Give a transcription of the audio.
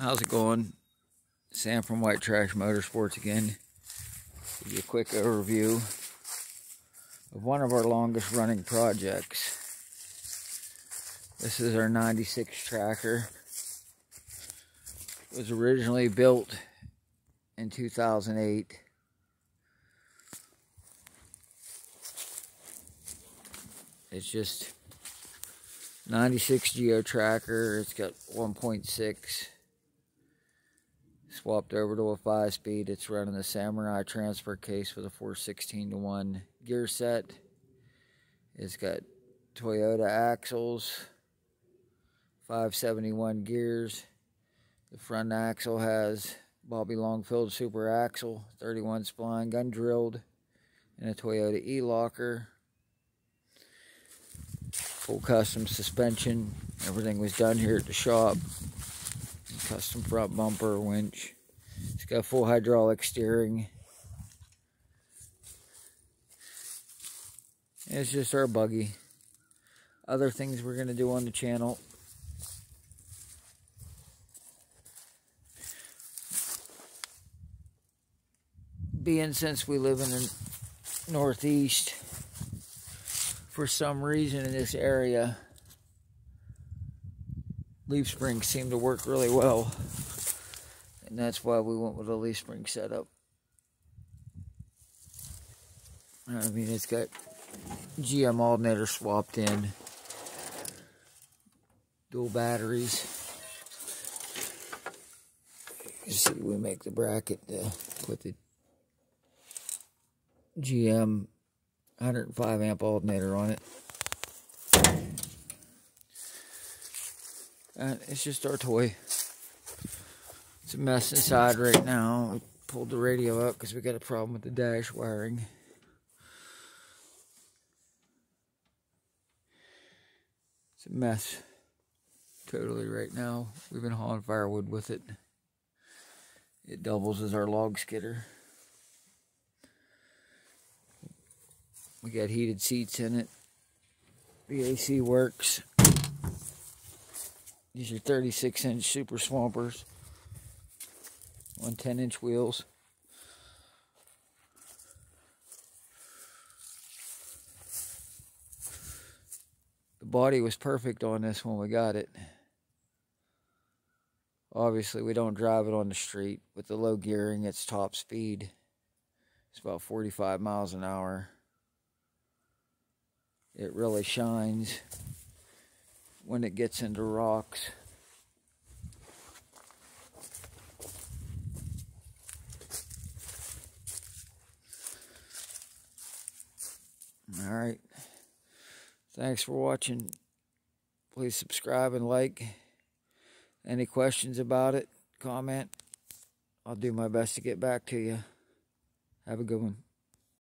How's it going? Sam from White Trash Motorsports again. Give you a quick overview of one of our longest running projects. This is our 96 tracker. It was originally built in 2008. It's just 96 Geo tracker. It's got 1.6 Swapped over to a 5-speed. It's running the Samurai transfer case with a 416 to 1 gear set. It's got Toyota axles, 571 gears. The front axle has Bobby Longfield super axle, 31 spline, gun drilled, and a Toyota e-locker. Full custom suspension. Everything was done here at the shop custom front bumper winch. It's got full hydraulic steering. It's just our buggy. Other things we're going to do on the channel. Being since we live in the Northeast, for some reason in this area, leaf springs seem to work really well. And that's why we went with a leaf spring setup. I mean, it's got GM alternator swapped in. Dual batteries. You see, we make the bracket to put the GM 105 amp alternator on it. And it's just our toy. It's a mess inside right now. We pulled the radio up because we got a problem with the dash wiring. It's a mess. Totally right now. We've been hauling firewood with it. It doubles as our log skidder. We got heated seats in it. The AC works. These are 36 inch super swampers on 10 inch wheels. The body was perfect on this when we got it. Obviously, we don't drive it on the street. With the low gearing, it's top speed. It's about 45 miles an hour. It really shines when it gets into rocks. All right. Thanks for watching. Please subscribe and like. Any questions about it, comment. I'll do my best to get back to you. Have a good one.